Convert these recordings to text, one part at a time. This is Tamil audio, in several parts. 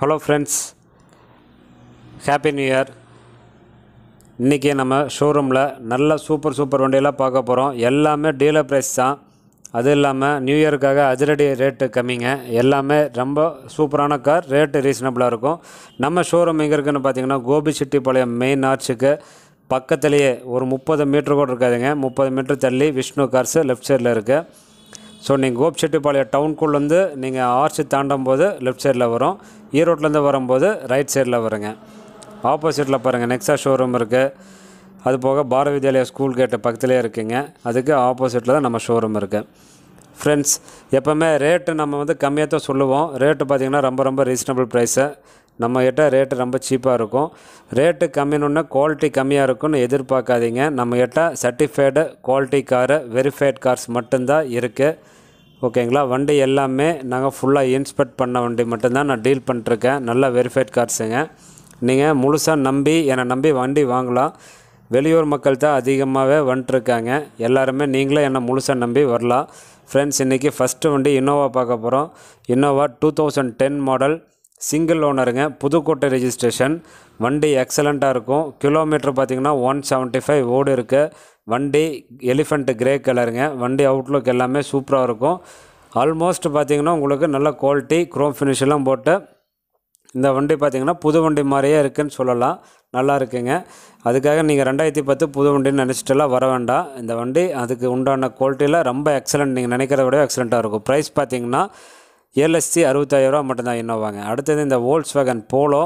Hello friends happy new year இன்றைக்கி நம்ம ஷோரூமில் நல்ல சூப்பர் சூப்பர் வண்டியெல்லாம் பார்க்க போகிறோம் எல்லாமே டீலர் ப்ரைஸ் தான். அது இல்லாமல் நியூ இயருக்காக அதிரடி ரேட்டு கம்மிங்க. எல்லாமே ரொம்ப சூப்பரான கார் ரேட்டு ரீசனபிளாக இருக்கும். நம்ம ஷோரூம் எங்கே இருக்குதுன்னு பார்த்தீங்கன்னா கோபிச்செட்டிப்பாளையம் மெயின் ஆர்ச்சுக்கு பக்கத்துலேயே ஒரு முப்பது மீட்ரு கூட இருக்காதுங்க. முப்பது மீட்ரு தள்ளி விஷ்ணு கார்ஸு லெஃப்ட் சைடில் இருக்குது ஸோ நீங்கள் கோபிச்செட்டிப்பாளையம் டவுனுக்குள்ளேருந்து நீங்கள் ஆர்ச்சி தாண்டும் போது லெஃப்ட் சைடில் வரும். ஈரோட்லேருந்து வரும்போது ரைட் சைடில் வருங்க. ஆப்போசிட்டில் பாருங்கள் நெக்ஸா ஷோரூம் இருக்குது அது போக பாரத வித்யாலயா ஸ்கூல் கேட்டு பக்கத்துலேயே இருக்குங்க. அதுக்கு ஆப்போசிட்டில் தான் நம்ம ஷோரூம் இருக்குது ஃப்ரெண்ட்ஸ் எப்போவுமே ரேட்டு நம்ம வந்து கம்மியாக தான் சொல்லுவோம். ரேட்டு பார்த்திங்கன்னா ரொம்ப ரொம்ப ரீசனபிள் ப்ரைஸு நம்மக்கிட்ட ரேட்டு ரொம்ப சீப்பாக இருக்கும். ரேட்டு கம்மின்னு குவாலிட்டி கம்மியாக இருக்கும்னு எதிர்பார்க்காதீங்க. நம்மக்கிட்ட certified quality car verified cars மட்டும்தான் இருக்குது ஓகேங்களா வண்டி எல்லாமே நாங்கள் ஃபுல்லாக இன்ஸ்பெக்ட் பண்ண வண்டி மட்டும்தான் நான் டீல் பண்ணிட்டுருக்கேன். நல்ல வெரிஃபைட் கார்ஸுங்க நீங்கள் முழுசாக நம்பி என்னை நம்பி வண்டி வாங்கலாம். வெளியூர் மக்கள் தான் அதிகமாகவே வந்துட்டுருக்காங்க. எல்லாருமே நீங்களே என்னை முழுசாக நம்பி வரலாம். ஃப்ரெண்ட்ஸ் இன்றைக்கி ஃபஸ்ட்டு வண்டி இன்னோவா பார்க்க போகிறோம் Innova two thousand ten model single ஓனருங்க. Pudukkottai registration வண்டி எக்ஸலண்ட்டாக இருக்கும். கிலோமீட்டர் பார்த்திங்கன்னா ஒன் செவன்ட்டி ஃபைவ் ஓடு இருக்குது வண்டி எலிஃபண்ட் கிரே கலருங்க வண்டி அவுட்லுக் எல்லாமே சூப்பராக இருக்கும். ஆல்மோஸ்ட் பார்த்திங்கன்னா உங்களுக்கு நல்ல குவாலிட்டி க்ரோம் ஃபினிஷெல்லாம் போட்டு இந்த வண்டி பார்த்திங்கன்னா புது வண்டி மாதிரியே இருக்குதுன்னு சொல்லலாம். நல்லா இருக்குங்க. அதுக்காக நீங்கள் ரெண்டாயிரத்தி பத்து புது வண்டின்னு நினச்சிட்டுலாம் வர வேண்டாம். இந்த வண்டி அதுக்கு உண்டான குவாலிட்டியில் ரொம்ப எக்ஸலண்ட் நீங்கள் நினைக்கிறத விட எக்ஸலண்ட்டாக இருக்கும். ப்ரைஸ் பார்த்திங்கன்னா ஏழு லட்சத்தி அறுபத்தாயிரரூவா மட்டும்தான் இன்னோவாங்க. அடுத்தது இந்த வோல்ஸ் வேகன் போலோ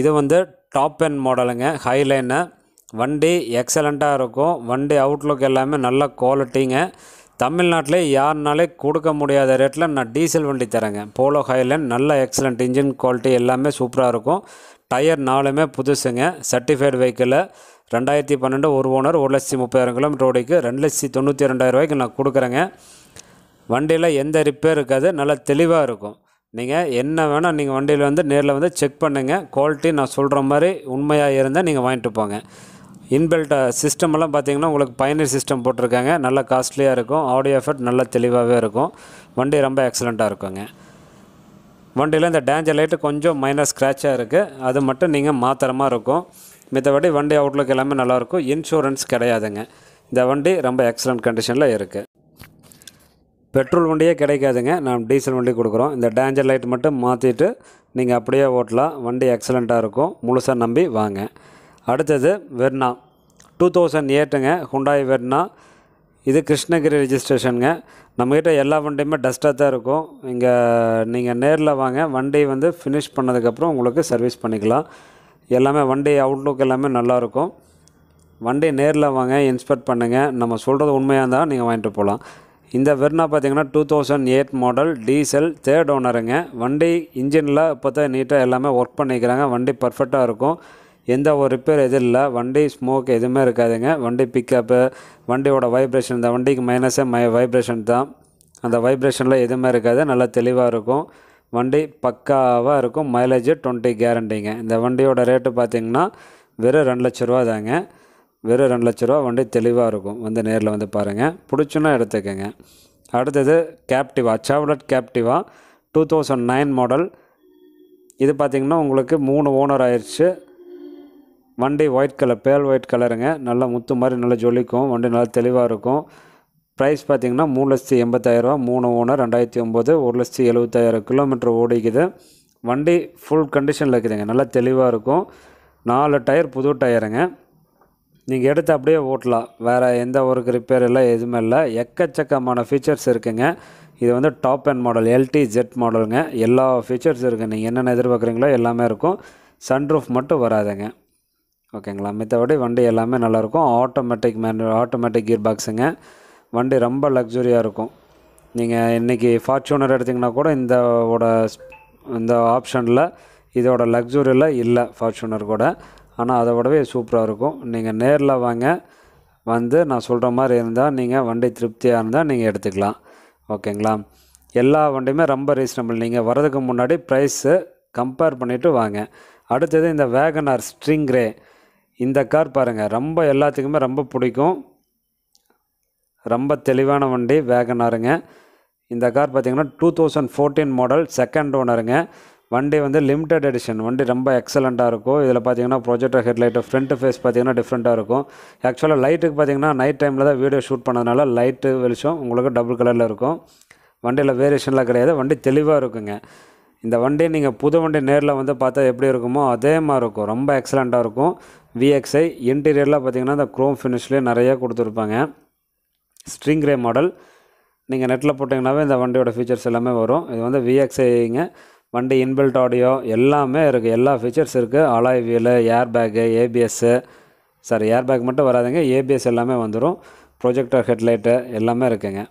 இது வந்து டாப் என் மாடலுங்க ஹைலைனு வண்டி எக்ஸலண்ட்டாக இருக்கும். வண்டி அவுட்லுக் எல்லாமே நல்ல குவாலிட்டிங்க தமிழ்நாட்டிலே யாருனாலே கொடுக்க முடியாத ரேட்டில் நான் டீசல் வண்டி தரேங்க. போலோ ஹைலைன் நல்ல எக்ஸலண்ட் இன்ஜின் குவாலிட்டி எல்லாமே சூப்பராக இருக்கும். டயர் நாலுமே புதுசுங்க. சர்டிஃபைடு வெஹிக்கிளில் ரெண்டாயிரத்தி பன்னெண்டு ஒரு ஓனர் ஒரு லட்சத்தி முப்பதாயிரம் கிலோமீட்டர் ஓடிக்கு. ரெண்டு லட்சத்தி தொண்ணூற்றி ரெண்டாயிரம் ரூபாய்க்கு நான் கொடுக்குறேங்க. வண்டியில் எந்த ரிப்பேர் இருக்காது நல்லா தெளிவாக இருக்கும். நீங்கள் என்ன வேணால் நீங்கள் வண்டியில் வந்து நேரில் வந்து செக் பண்ணுங்கள் குவாலிட்டி நான் சொல்கிற மாதிரி உண்மையாக இருந்தால் நீங்கள் வாங்கிட்டு போங்க. இன்பில்ட் சிஸ்டம் எல்லாம் பார்த்தீங்கன்னா உங்களுக்கு பயனர் சிஸ்டம் போட்டிருக்காங்க. நல்ல காஸ்ட்லியாக இருக்கும். ஆடியோ எஃபெக்ட் நல்லா தெளிவாகவே இருக்கும். வண்டி ரொம்ப எக்ஸலண்ட்டாக இருக்குங்க. வண்டியில் இந்த டேஞ்சர் லைட்டு கொஞ்சம் மைனர் ஸ்க்ராட்சாக இருக்குது அது மட்டும் நீங்கள் மாத்திரமாக இருக்கும். மித்தபடி வண்டி அவுட்லுக் எல்லாமே நல்லாயிருக்கும் இன்சூரன்ஸ் கிடையாதுங்க. இந்த வண்டி ரொம்ப எக்ஸலண்ட் கண்டிஷனில் இருக்குது பெட்ரோல் வண்டியே கிடைக்காதுங்க. நாம் டீசல் வண்டி கொடுக்குறோம். இந்த டேஞ்சர் லைட் மட்டும் மாற்றிட்டு நீங்கள் அப்படியே ஓட்டலாம். வண்டி எக்ஸலண்ட்டாக இருக்கும். முழுசாக நம்பி வாங்க. அடுத்தது வெர்னா. டூ தௌசண்ட் எயிட்டுங்க ஹுண்டாய் வெர்னா. இது கிருஷ்ணகிரி ரிஜிஸ்ட்ரேஷனுங்க நம்மக்கிட்ட எல்லா வண்டியுமே டஸ்ட்டாக தான் இருக்கும். இங்கே நீங்கள் நேரில் வாங்க. வண்டி வந்து ஃபினிஷ் பண்ணதுக்கப்புறம் உங்களுக்கு சர்வீஸ் பண்ணிக்கலாம். எல்லாமே வண்டி அவுட்லுக் எல்லாமே நல்லாயிருக்கும் வண்டி நேரில் வாங்க. இன்ஸ்பெக்ட் பண்ணுங்கள் நம்ம சொல்கிறது உண்மையாக இருந்தால் நீங்கள் வாங்கிட்டு போகலாம். இந்த வெர்னா பார்த்தீங்கன்னா two thousand eight model diesel third ஓனருங்க வண்டி இன்ஜினில் இப்போ தான் நீட்டாக எல்லாமே ஒர்க் பண்ணிக்கிறாங்க. வண்டி பர்ஃபெக்டாக இருக்கும். எந்த ஒரு ரிப்பேர் எதுவும் இல்லை. வண்டி ஸ்மோக் எதுவுமே இருக்காதுங்க. வண்டி பிக்கப்பு வண்டியோட வைப்ரேஷன் இந்த வண்டிக்கு மைனஸே மை வைப்ரேஷன் தான். அந்த வைப்ரேஷனில் எதுவுமே இருக்காது. நல்லா தெளிவாக இருக்கும். வண்டி பக்காவாக இருக்கும். மைலேஜ் டுவெண்ட்டி கேரண்டிங்க இந்த வண்டியோட ரேட்டு பார்த்திங்கன்னா வெறும் ரெண்டு லட்ச ரூபா தாங்க வெறும் ரெண்டு லட்ச ரூபா வண்டி தெளிவாக இருக்கும். வந்து நேரில் வந்து பாருங்கள் பிடிச்சுன்னா எடுத்துக்கோங்க. அடுத்தது Captiva Chevrolet Captiva two thousand nine model இது பார்த்திங்கன்னா உங்களுக்கு மூணு ஓனர் ஆயிடுச்சு வண்டி ஒயிட் கலர் பேல் ஒயிட் கலருங்க நல்லா முத்து மாதிரி நல்லா ஜொலிக்கும். வண்டி நல்லா தெளிவாக இருக்கும். ப்ரைஸ் பார்த்திங்கன்னா மூணு லட்சத்தி எண்பத்தாயிரரூவா மூணு ஓனர் ரெண்டாயிரத்தி ஒம்பது ஒரு லட்சத்தி எழுபத்தாயிரம் கிலோமீட்டர் ஓடிக்குது. வண்டி ஃபுல் கண்டிஷனில் இருக்குதுங்க. நல்லா தெளிவாக இருக்கும். நாலு டயர் புது டயருங்க நீங்கள் எடுத்து அப்படியே ஓட்டலாம். வேறு எந்த ஒர்க் ரிப்பேர் இல்லை எதுவுமே இல்லை. எக்கச்சக்கமான ஃபீச்சர்ஸ் இருக்குங்க. இது வந்து top and model LT Z மாடலுங்க எல்லா ஃபீச்சர்ஸ் இருக்குது நீங்கள் என்னென்ன எதிர்பார்க்குறீங்களோ எல்லாமே இருக்கும். சன்ரூஃப் மட்டும் வராதுங்க. ஓகேங்களா? மித்தபடி வண்டி எல்லாமே நல்லாயிருக்கும். ஆட்டோமேட்டிக் மேனு ஆட்டோமேட்டிக் கியர் பாக்ஸுங்க வண்டி ரொம்ப லக்ஸுரியாக இருக்கும். நீங்கள் இன்றைக்கி ஃபார்ச்சூனர் எடுத்திங்கன்னா கூட இந்த ஓட இந்த ஆப்ஷனில் இதோட லக்ஸுரியில் இல்லை ஃபார்ச்சூனர் கூட. ஆனால் அதை விடவே சூப்பராக இருக்கும். நீங்கள் நேரில் வாங்க வந்து நான் சொல்கிற மாதிரி இருந்தால் நீங்கள் வண்டி திருப்தியாக இருந்தால் நீங்கள் எடுத்துக்கலாம். ஓகேங்களா? எல்லா வண்டியுமே ரொம்ப ரீசனபிள். நீங்கள் வரதுக்கு முன்னாடி ப்ரைஸு கம்பேர் பண்ணிவிட்டு வாங்க. அடுத்தது இந்த வேகனார் ஸ்ட்ரிங் ரே இந்த கார் பாருங்கள் ரொம்ப எல்லாத்துக்குமே ரொம்ப பிடிக்கும். ரொம்ப தெளிவான வண்டி வேகனாருங்க. இந்த கார் பார்த்தீங்கன்னா two thousand fourteen model second ஓனருங்க. வண்டி வந்து லிமிடெட் எடிஷன் வண்டி ரொம்ப எக்ஸலண்ட்டாக இருக்கும். இதில் பார்த்தீங்கன்னா ப்ரொஜெக்டர் ஹெட்லைட்டு ஃப்ரண்ட் ஃபேஸ் பார்த்தீங்கன்னா டிஃப்ரெண்ட்டாக இருக்கும். ஆக்சுவலாக லைட்டுக்கு பார்த்தீங்கன்னா நைட் டைமில் தான் வீடியோ ஷூட் பண்ணதுனால லைட்டு வெளிச்சம் உங்களுக்கு டபுள் கலரில் இருக்கும். வண்டியில் வேரியேஷன்லாம் கிடையாது. வண்டி தெளிவாக இருக்குங்க. இந்த வண்டி நீங்கள் புது வண்டி நேரில் வந்து பார்த்தா எப்படி இருக்குமோ அதே மாதிரி இருக்கும். ரொம்ப எக்ஸலண்ட்டாக இருக்கும். விஎக்ஸ்ஐ இன்டீரியரில் பார்த்தீங்கன்னா இந்த க்ரோம் ஃபினிஷ்லேயே நிறைய கொடுத்துருப்பாங்க. ஸ்ட்ரிங் கிரே மாடல் நீங்கள் நெட்டில் போட்டிங்கனாவே இந்த வண்டியோட ஃபீச்சர்ஸ் எல்லாமே வரும். இது வந்து விஎக்ஸ்ஐங்க வண்டி இன்பில்ட் ஆடியோ எல்லாமே இருக்குது எல்லா ஃபீச்சர்ஸ் இருக்குது alloy wheel air bag ABS sorry air bag மட்டும் வராதுங்க. ஏபிஎஸ் எல்லாமே வந்துடும் ப்ரொஜெக்டர் ஹெட்லைட்டு எல்லாமே இருக்குங்க.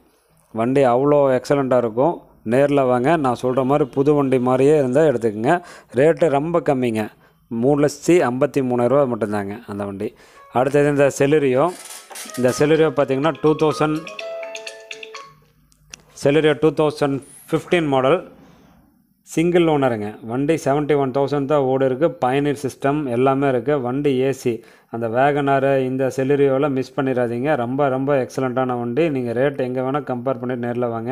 வண்டி அவ்வளோ எக்ஸலண்ட்டாக இருக்கும். நேரில் வாங்க. நான் சொல்கிற மாதிரி புது வண்டி மாதிரியே இருந்தால் எடுத்துக்கோங்க. ரேட்டு ரொம்ப கம்மிங்க. மூணு லட்சத்தி ஐம்பத்தி மூணாயிரரூவா மட்டும்தாங்க அந்த வண்டி. அடுத்தது இந்த செலரியோ இந்த செலரியோ பார்த்திங்கன்னா two thousand Celerio two thousand fifteen model single ஓனருங்க வண்டி செவன்ட்டி ஒன் தௌசண்ட் தான் ஓடு இருக்குது பயனீர் சிஸ்டம் எல்லாமே இருக்குது வண்டி ஏசி அந்த வேகனாரு இந்த செலுரியோவில் மிஸ் பண்ணிடாதீங்க. ரொம்ப ரொம்ப எக்ஸலண்ட்டான வண்டி. நீங்கள் ரேட் எங்கே வேணால் கம்பேர் பண்ணிட்டு நேரில் வாங்க.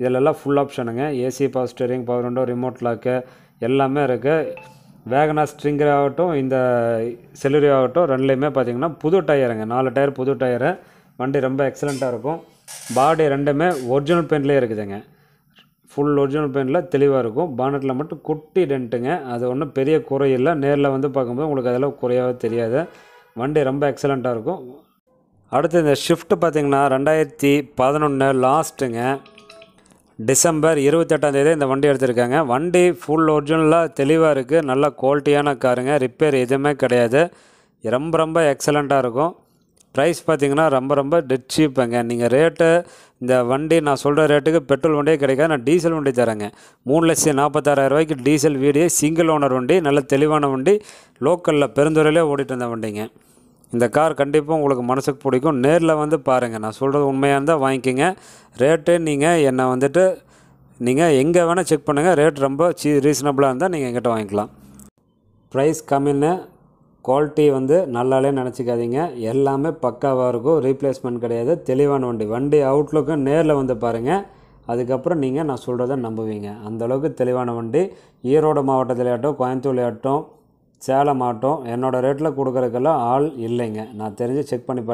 இதிலெல்லாம் full ஆப்ஷனுங்க AC power steering power window remote lock எல்லாமே இருக்குது வேகனார் ஸ்ட்ரிங்கர் ஆகட்டும் இந்த செலுரியோ ஆகட்டும் ரெண்டுலேயுமே பார்த்தீங்கன்னா புது டயருங்க நாலு டயர் புது டயரு வண்டி ரொம்ப எக்ஸலண்ட்டாக இருக்கும். பாடி ரெண்டுமே ஒரிஜினல் பெயிண்ட்லேயே இருக்குதுங்க. ஃபுல் ஒரிஜினல் பெயிண்டில் தெளிவாக இருக்கும். பானட்டில் மட்டும் குட்டி டென்ட்டுங்க அது ஒன்றும் பெரிய குறை இல்லை நேரில் வந்து பார்க்கும்போது உங்களுக்கு அதெல்லாம் குறையாவே தெரியாது. வண்டி ரொம்ப எக்ஸலண்ட்டாக இருக்கும். அடுத்து இந்த ஷிஃப்ட் பார்த்திங்கன்னா ரெண்டாயிரத்தி பதினொன்று லாஸ்ட்டுங்க டிசம்பர் இருபத்தெட்டாந்தேதி இந்த வண்டி எடுத்திருக்காங்க. வண்டி ஃபுல் ஒரிஜினலாக தெளிவாக இருக்குது நல்லா குவாலிட்டியான காருங்க ரிப்பேர் எதுவுமே கிடையாது. ரொம்ப ரொம்ப எக்ஸலண்ட்டாக இருக்கும். ப்ரைஸ் பார்த்தீங்கன்னா ரொம்ப ரொம்ப டெட் சீப்புங்க நீங்கள் ரேட்டு இந்த வண்டி நான் சொல்கிற ரேட்டுக்கு பெட்ரோல் வண்டியே கிடைக்காது. நான் டீசல் வண்டி தரேங்க. மூணு லட்சம் நாற்பத்தாறாயிரம் ரூபாய்க்கு டீசல் வீடியோ சிங்கிள் ஓனர் வண்டி நல்ல தெளிவான வண்டி லோக்கலில் பெருந்துறையிலே ஓடிட்டு இருந்த வண்டிங்க. இந்த கார் கண்டிப்பாக உங்களுக்கு மனசுக்கு பிடிக்கும். நேரில் வந்து பாருங்கள் நான் சொல்கிறது உண்மையாக இருந்தால் வாங்கிக்கோங்க. ரேட்டு நீங்கள் என்னை வந்துட்டு நீங்கள் எங்கே வேணால் செக் பண்ணுங்கள் ரேட் ரொம்ப சீ ரீசனபிளாக இருந்தால் நீங்கள் எங்கிட்ட வாங்கிக்கலாம். ப்ரைஸ் கம்மின்னு குவாலிட்டி வந்து நல்லாலே நினச்சிக்காதீங்க. எல்லாமே பக்காவாக இருக்கும். ரீப்ளேஸ்மெண்ட் கிடையாது. தெளிவான வண்டி. வண்டி அவுட்லுக்கும் நேரில் வந்து பாருங்கள் அதுக்கப்புறம் நீங்கள் நான் சொல்கிறத நம்புவீங்க. அந்தளவுக்கு தெளிவான வண்டி. ஈரோடு மாவட்டத்திலேயாட்டும் கோயம்புத்தூர்லையாட்டும் சேலம் ஆட்டம் என்னோடய ரேட்டில் கொடுக்குறதுக்கெல்லாம் ஆள் இல்லைங்க. நான் தெரிஞ்சு செக் பண்ணி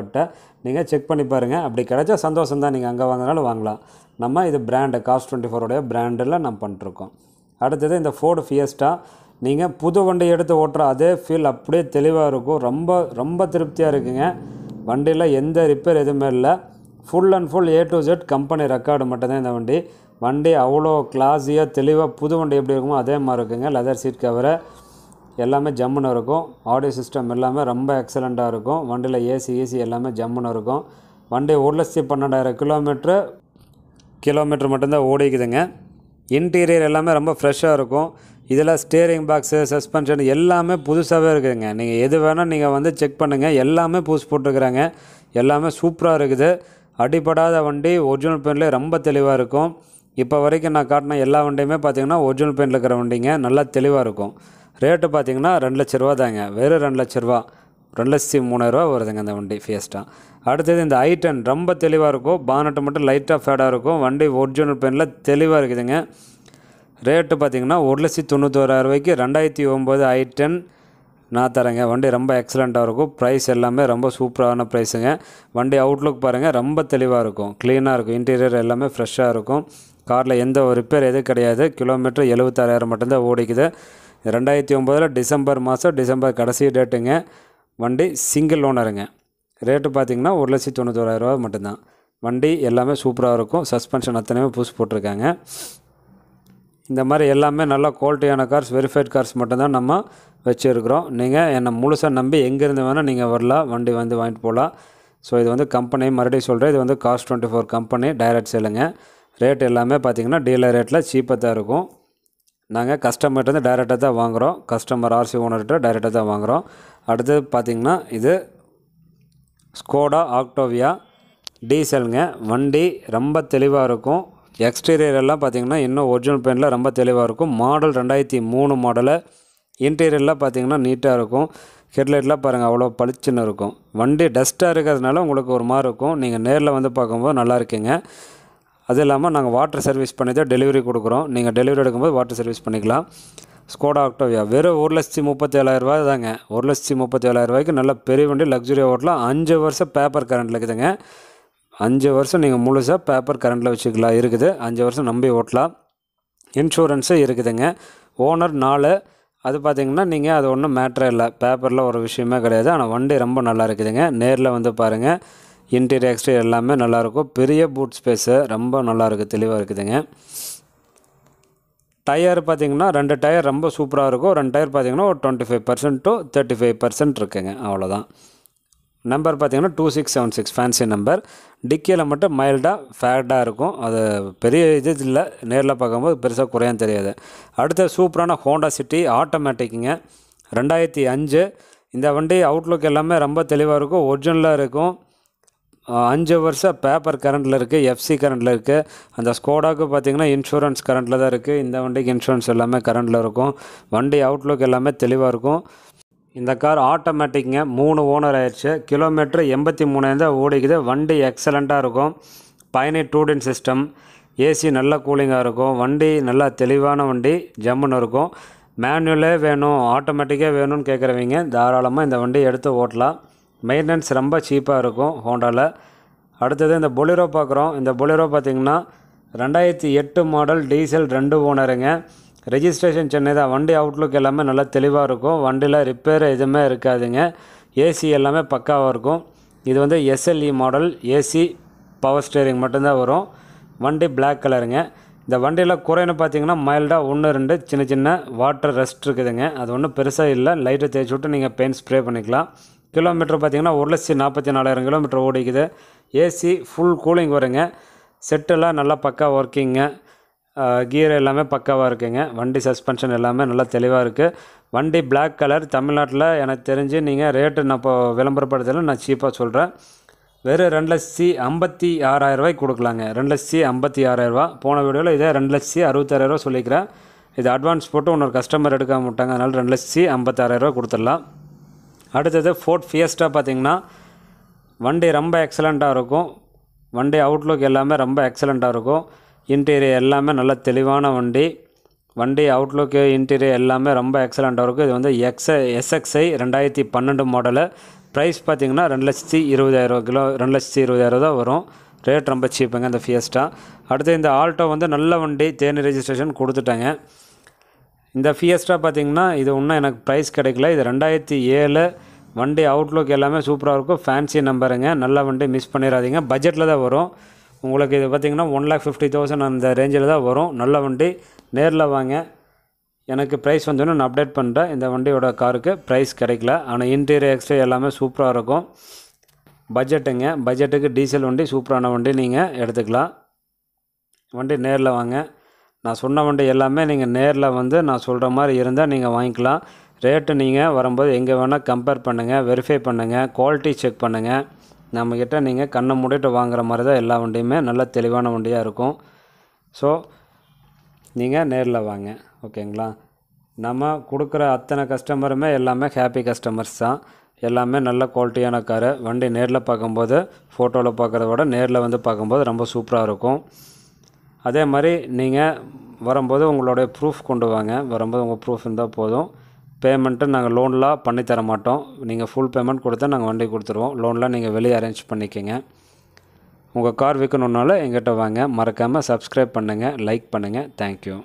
நீங்கள் செக் பண்ணி பாருங்கள் அப்படி கிடைச்சா சந்தோஷம் தான். நீங்கள் அங்கே வாங்கினாலும் வாங்கலாம். நம்ம இது பிராண்டு காஸ்ட் டுவெண்ட்டி ஃபோருடைய பிராண்டில் நம்ம பண்ணிட்டுருக்கோம் அடுத்தது இந்த ஃபோர்டு ஃபியஸ்டா நீங்கள் புது வண்டி எடுத்து ஓட்டுற அதே ஃபீல் அப்படியே தெளிவாக இருக்கும். ரொம்ப ரொம்ப திருப்தியாக இருக்குங்க. வண்டியில் எந்த ரிப்பேர் எதுவுமே இல்லை. Full and full A to Z company record மட்டும்தான் இந்த வண்டி. வண்டி அவ்வளோ கிளாஸியாக தெளிவாக புது வண்டி எப்படி இருக்குமோ அதே மாதிரி இருக்குங்க. லெதர் சீட் கவரு எல்லாமே ஜம்முன்னு இருக்கும். ஆடியோ சிஸ்டம் எல்லாமே ரொம்ப எக்ஸலண்ட்டாக இருக்கும். வண்டியில் ஏசி ஏசி எல்லாமே ஜம்முன்னு இருக்கும். வண்டி ஒரு லட்சத்தி பன்னெண்டாயிரம் கிலோமீட்ரு கிலோமீட்ரு மட்டும்தான் ஓடிக்குதுங்க. இன்டீரியர் எல்லாமே ரொம்ப ஃப்ரெஷ்ஷாக இருக்கும். இதில் ஸ்டேரிங் பாக்ஸு சஸ்பென்ஷன் எல்லாமே புதுசாகவே இருக்குதுங்க. நீங்கள் எது வேணால் நீங்கள் வந்து செக் பண்ணுங்கள் எல்லாமே புதுசு போட்டுருக்குறாங்க. எல்லாமே சூப்பராக இருக்குது. அடிப்படாத வண்டி ஒரிஜினல் பெயிண்ட்லேயே ரொம்ப தெளிவாக இருக்கும். இப்போ வரைக்கும் நான் காட்டின எல்லா வண்டியுமே பார்த்தீங்கன்னா ஒரிஜினல் பெயிண்டில் இருக்கிற வண்டிங்க. நல்லா தெளிவாக இருக்கும். ரேட்டு பார்த்தீங்கன்னா ரெண்டு லட்ச ரூபா தாங்க வெறும் ரெண்டு லட்ச ரூபா. ரெண்டு லட்சத்தி மூணாயிரரூவா வருதுங்க இந்த வண்டி ஃபியஸ்டா அடுத்தது இந்த ஐ டென் ரொம்ப தெளிவாக இருக்கும். பானட்டு மட்டும் லைட்டாக ஃபேடாக இருக்கும். வண்டி ஒரிஜினல் பெயினில் தெளிவாக இருக்குதுங்க. ரேட்டு பார்த்தீங்கன்னா ஒரு லட்சத்தி தொண்ணூத்தோராயிரம் ரூபாய்க்கு ரெண்டாயிரத்தி ஒம்பது ஐ டென் நான் தரேங்க. வண்டி ரொம்ப எக்ஸலண்ட்டாக இருக்கும். ப்ரைஸ் எல்லாமே ரொம்ப சூப்பரான ப்ரைஸுங்க வண்டி அவுட்லுக் பாருங்கள் ரொம்ப தெளிவாக இருக்கும். க்ளீனாக இருக்கும். இன்டீரியர் எல்லாமே ஃப்ரெஷ்ஷாக இருக்கும். காரில் எந்த ஒரு ரிப்பேர் எதுவும் கிடையாது. கிலோமீட்டர் எழுபத்தாறாயிரம் மட்டும்தான் ஓடிக்குது. ரெண்டாயிரத்தி ஒம்போதில் டிசம்பர் மாதம் டிசம்பர் கடைசி டேட்டுங்க வண்டி சிங்கிள் ஓனருங்க ரேட்டு பார்த்தீங்கன்னா ஒரு லட்சத்தி தொண்ணூத்தோராயிரரூவா மட்டும்தான். வண்டி எல்லாமே சூப்பராக இருக்கும். சஸ்பென்ஷன் அத்தனையுமே புதுசு போட்டிருக்காங்க. இந்த மாதிரி எல்லாமே நல்லா குவாலிட்டியான கார்ஸ் வெரிஃபைட் கார்ஸ் மட்டும்தான் நம்ம வச்சுருக்குறோம். நீங்கள் என்னை முழுசாக நம்பி எங்கேருந்து வேணால் நீங்கள் வரலாம். வண்டி வந்து வாங்கிட்டு போகலாம். ஸோ இது வந்து கம்பெனி மறுபடியும் சொல்கிறேன் இது வந்து cost twenty four company direct சேலுங்க ரேட் எல்லாமே பார்த்தீங்கன்னா டீலர் ரேட்டில் சீப்பாக தான் இருக்கும். நாங்கள் கஸ்டமர்கிட்ட டைரெக்டாக தான் வாங்குகிறோம் கஸ்டமர் ஆர்சி ஓனர்கிட்ட டைரெக்டாக தான் வாங்குகிறோம் அடுத்தது பார்த்திங்கன்னா இது ஸ்கோடா ஆக்டோவியா டீசலுங்க வண்டி ரொம்ப தெளிவாக இருக்கும். எக்ஸ்டீரியர் எல்லாம் பார்த்திங்கன்னா இன்னும் ஒரிஜினல் பெயிண்டில் ரொம்ப தெளிவாக இருக்கும். மாடல் ரெண்டாயிரத்தி மூணு மாடலு இன்டீரியர்லாம் பார்த்திங்கன்னா நீட்டாக இருக்கும். ஹெட்லைட்லாம் பாருங்கள் அவ்வளோ பளிச்சுன்னு இருக்கும். வண்டி டஸ்ட்டாக இருக்கிறதுனால உங்களுக்கு ஒரு மாதிரி இருக்கும். நீங்கள் நேரில் வந்து பார்க்கும்போது நல்லா இருக்குங்க. அது இல்லாமல் நாங்கள் வாட்டர் சர்வீஸ் பண்ணி தான் டெலிவரி கொடுக்குறோம். நீங்கள் டெலிவரி எடுக்கும்போது வாட்டர் சர்வீஸ் பண்ணிக்கலாம். ஸ்கோடா ஆக்டோவியா வெறும் ஒரு லட்சத்தி முப்பத்தேழாயிரரூவா தாங்க. ஒரு லட்சத்தி முப்பத்தேழாயிரரூவாய்க்கு நல்ல பெரிய வண்டி லக்ஸுரி ஓட்டலாம். அஞ்சு வருஷம் பேப்பர் கரண்ட்டில் இருக்குதுங்க. அஞ்சு வருஷம் நீங்கள் முழுசாக பேப்பர் கரண்ட்டில் வச்சுக்கலாம் இருக்குது. அஞ்சு வருஷம் நம்பி ஓட்டலாம். இன்சூரன்ஸு இருக்குதுங்க. ஓனர் நாலு. அது பார்த்தீங்கன்னா நீங்கள் அது ஒன்றும் மேட்ரே இல்லை. பேப்பரில் ஒரு விஷயமே கிடையாது. ஆனால் வண்டி ரொம்ப நல்லா இருக்குதுங்க. நேரில் வந்து பாருங்கள் இன்டீரியர் எக்ஸ்டீரியர் எல்லாமே நல்லாயிருக்கும். பெரிய பூட் ஸ்பேஸு ரொம்ப நல்லா இருக்குது தெளிவாக இருக்குதுங்க. டயர் பார்த்தீங்கன்னா ரெண்டு டயர் ரொம்ப சூப்பராக இருக்கும். ரெண்டு டயர் பார்த்தீங்கன்னா ஒரு twenty five percent to thirty five percent இருக்குங்க அவ்வளோதான் நம்பர் பார்த்தீங்கன்னா two six seven six fancy number டிக்கியில் மட்டும் மைல்டாக ஃபேட்டாக இருக்கும். அது பெரிய இது இல்லை நேரில் பார்க்கும்போது பெருசாக குறையான்னு தெரியாது. அடுத்த சூப்பரான ஹோண்டா சிட்டி ஆட்டோமேட்டிக்குங்க ரெண்டாயிரத்தி அஞ்சு. இந்த வண்டி அவுட்லுக் எல்லாமே ரொம்ப தெளிவாக இருக்கும் ஒரிஜினலாக இருக்கும். அஞ்சு வருஷம் பேப்பர் கரண்ட்டில் இருக்குது எஃப்சி கரண்ட்டில் இருக்குது அந்த ஸ்கோடாவுக்கு பார்த்தீங்கன்னா இன்சூரன்ஸ் கரண்ட்டில் தான் இருக்குது இந்த வண்டிக்கு இன்சூரன்ஸ் எல்லாமே கரண்ட்டில் இருக்கும். வண்டி அவுட்லுக் எல்லாமே தெளிவாக இருக்கும். இந்த கார் ஆட்டோமேட்டிக்குங்க மூணு ஓனர் ஆயிடுச்சு கிலோமீட்டர் எண்பத்தி மூணாயிரம் ஓடிக்குது. வண்டி எக்ஸலண்ட்டாக இருக்கும். பயணி டூடின் சிஸ்டம் ஏசி நல்ல கூலிங்காக இருக்கும். வண்டி நல்லா தெளிவான வண்டி ஜம்முன்னு இருக்கும். மேனுவலே வேணும் ஆட்டோமேட்டிக்காக வேணும்னு கேட்குறவங்க தாராளமாக இந்த வண்டி எடுத்து ஓட்டலாம். மெயின்டெனன்ஸ் ரொம்ப சீப்பாக இருக்கும் ஹோண்டாவில் அடுத்தது இந்த பொலிரோ பார்க்குறோம். இந்த பொலிரோ பார்த்திங்கன்னா ரெண்டாயிரத்தி எட்டு மாடல் டீசல் ரெண்டு ஓனருங்க. ரெஜிஸ்ட்ரேஷன் சென்னை தான். வண்டி அவுட்லுக் எல்லாமே நல்லா தெளிவாக இருக்கும். வண்டியில் ரிப்பேர் எதுவுமே இருக்காதுங்க. ஏசி எல்லாமே பக்காவாக இருக்கும். இது வந்து SLE model AC power steering மட்டும்தான் வரும். வண்டி பிளாக் கலருங்க இந்த வண்டியில் குறைன்னு பார்த்தீங்கன்னா மைல்டாக ஒன்று ரெண்டு சின்ன சின்ன வாட்டர் ரெஸ்ட் இருக்குதுங்க. அது ஒன்றும் பெருசாக இல்லை. லைட்டை தேய்ச்சி விட்டு நீங்கள் பெயிண்ட் ஸ்ப்ரே பண்ணிக்கலாம். கிலோமீட்டர் பார்த்தீங்கன்னா ஒரு லட்சத்தி நாற்பத்தி நாலாயிரம் கிலோமீட்டர் ஓடிக்குது. ஏசி ஃபுல் கூலிங் வருங்க. செட்டெல்லாம் நல்லா பக்கா ஒர்க்கிங்க கீர் எல்லாமே பக்காவாக இருக்குங்க. வண்டி சஸ்பென்ஷன் எல்லாமே நல்லா தெளிவாக இருக்குது வண்டி பிளாக் கலர் தமிழ்நாட்டில் எனக்கு தெரிஞ்சு நீங்கள் ரேட்டு நான் இப்போ விளம்பரப்படுத்தல நான் சீப்பாக சொல்கிறேன் வெறும் ரெண்டு லட்சத்தி ஐம்பத்தி ஆறாயிரரூவாய்க்கு கொடுக்கலாங்க. ரெண்டு லட்சத்தி ஐம்பத்தி ஆறாயிரரூவா போன வீடியோவில் இதே ரெண்டு லட்சத்தி அறுபத்தாயிரரூவா சொல்லிக்கிறேன். இது அட்வான்ஸ் போட்டு இன்னொரு கஸ்டமர் எடுக்காம விட்டாங்க. அதனால் ரெண்டு லட்சத்தி ஐம்பத்தாறாயிரரூவா கொடுத்துடலாம். அடுத்தது ஃபோர்ட் ஃபியஸ்டா பார்த்தீங்கன்னா வண்டி ரொம்ப எக்ஸலண்ட்டாக இருக்கும். வண்டி அவுட்லுக் எல்லாமே ரொம்ப எக்ஸலண்ட்டாக இருக்கும். இன்டீரியர் எல்லாமே நல்ல தெளிவான வண்டி வண்டி அவுட்லுக்கு இன்டீரியர் எல்லாமே ரொம்ப எக்ஸலண்ட்டாக இருக்கும். இது வந்து எக்ஸ் எஸ்எக்ஸ்ஐ ரெண்டாயிரத்தி பன்னெண்டு மாடலு ப்ரைஸ் பார்த்தீங்கன்னா ரெண்டு லட்சத்தி இருபதாயிரம் கிலோ ரெண்டு லட்சத்தி இருபதாயிரம் தான் வரும். ரேட் ரொம்ப சீப்புங்க இந்த ஃபியஸ்டா அடுத்து இந்த ஆல்டோ வந்து நல்ல வண்டி தேனி ரெஜிஸ்ட்ரேஷன் கொடுத்துட்டாங்க. இந்த ஃபியஸ்டா பார்த்தீங்கன்னா இது இன்னும் எனக்கு ப்ரைஸ் கிடைக்கல. இது ரெண்டாயிரத்தி ஏழு வண்டி அவுட்லுக் எல்லாமே சூப்பராக இருக்கும். ஃபேன்சி நம்பருங்க நல்ல வண்டி மிஸ் பண்ணிடாதீங்க பட்ஜெட்டில் தான் வரும். உங்களுக்கு இது பார்த்தீங்கன்னா ஒன் லேக் ஃபிஃப்டி தௌசண்ட் அந்த ரேஞ்சில் தான் வரும். நல்ல வண்டி. நேரில் வாங்க. எனக்கு ப்ரைஸ் வந்தோடனே நான் அப்டேட் பண்ணுறேன் இந்த வண்டியோட காருக்கு ப்ரைஸ் கிடைக்கல. ஆனால் இன்டீரியர் எக்ஸ்ட்ரா எல்லாமே சூப்பராக இருக்கும். பட்ஜெட்டுங்க பட்ஜெட்டுக்கு டீசல் வண்டி சூப்பரான வண்டி நீங்கள் எடுத்துக்கலாம். வண்டி நேரில் வாங்க. நான் சொன்ன வண்டி எல்லாமே நீங்கள் நேரில் வந்து நான் சொல்கிற மாதிரி இருந்தால் நீங்கள் வாங்கிக்கலாம். ரேட்டு நீங்கள் வரும்போது எங்கே வேணால் கம்பேர் பண்ணுங்கள் வெரிஃபை பண்ணுங்கள் குவாலிட்டி செக் பண்ணுங்கள் நம்மக்கிட்ட நீங்கள் கண்ணை மூடிட்டு வாங்குற மாதிரி தான் எல்லா வண்டியுமே நல்ல தெளிவான வண்டியாக இருக்கும். ஸோ நீங்கள் நேரில் வாங்க ஓகேங்களா? நம்ம கொடுக்குற அத்தனை கஸ்டமருமே எல்லாமே ஹாப்பி கஸ்டமர்ஸ் தான். எல்லாமே நல்ல குவாலிட்டியான காரு வண்டி நேரில் பார்க்கும்போது ஃபோட்டோவில் பார்க்குறத விட நேரில் வந்து பார்க்கும்போது ரொம்ப சூப்பராக இருக்கும். அதே மாதிரி நீங்கள் வரும்போது உங்களுடைய ப்ரூஃப் கொண்டு வாங்க. வரும்போது உங்கள் ப்ரூஃப் இருந்தால் போதும். பேமெண்ட்டு நாங்கள் லோன்லாம் பண்ணி தர மாட்டோம். நீங்கள் ஃபுல் பேமெண்ட் கொடுத்தா நாங்கள் வண்டி கொடுத்துருவோம். லோன்லாம் நீங்கள் வெளியே அரேஞ்ச் பண்ணிக்கங்க. உங்கள் கார் விற்கணுன்னாலும் எங்கிட்ட வாங்க. மறக்காமல் சப்ஸ்கிரைப் பண்ணுங்கள் லைக் பண்ணுங்கள் தேங்க்யூ